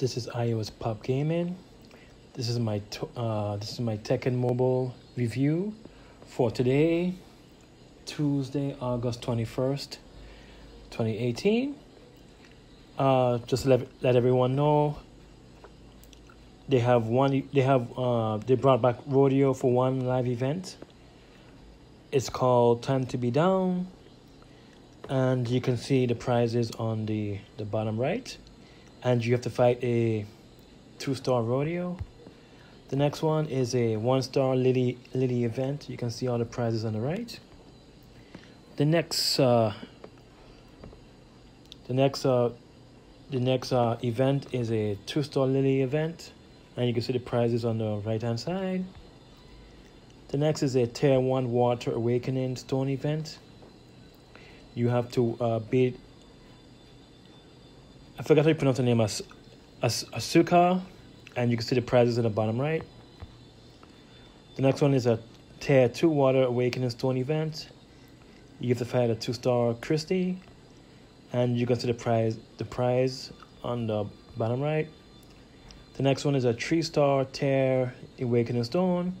This is iOS Pop Gaming. This is my uh, this is my Tekken Mobile review for today, Tuesday, August twenty first, twenty eighteen. Uh, just let let everyone know. They have one. They have uh, they brought back rodeo for one live event. It's called Time to Be Down, and you can see the prizes on the the bottom right and you have to fight a two star rodeo. The next one is a one star Lili Lili event. You can see all the prizes on the right. The next uh, the next uh, the next uh, event is a two star Lili event, and you can see the prizes on the right hand side. The next is a tier one water awakening stone event. You have to uh, beat I forgot how you pronounce the name As, As, Asuka, and you can see the prizes in the bottom right. The next one is a Tier 2 Water Awakening Stone event. You have to fight a 2 star Christie, and you can see the prize, the prize on the bottom right. The next one is a 3 star Tier Awakening Stone,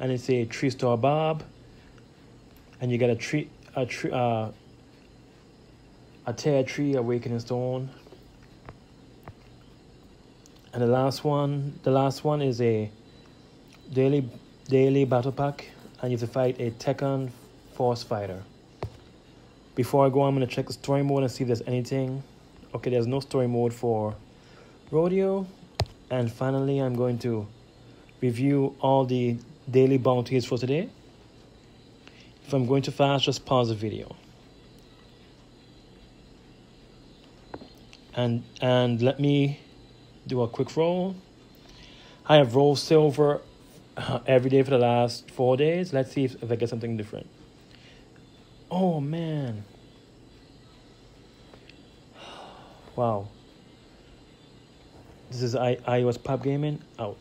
and it's a 3 star Bob, and you get a tree, a tree, uh, a Tier Tree Awakening Stone and the last one, the last one is a daily daily battle pack, and you have to fight a Tekken Force Fighter. Before I go, I'm gonna check the story mode and see if there's anything. Okay, there's no story mode for Rodeo, and finally, I'm going to review all the daily bounties for today. If I'm going too fast, just pause the video. And and let me do a quick roll. I have rolled silver uh, every day for the last four days. Let's see if, if I get something different. Oh man. Wow. This is I iOS Pop Gaming out.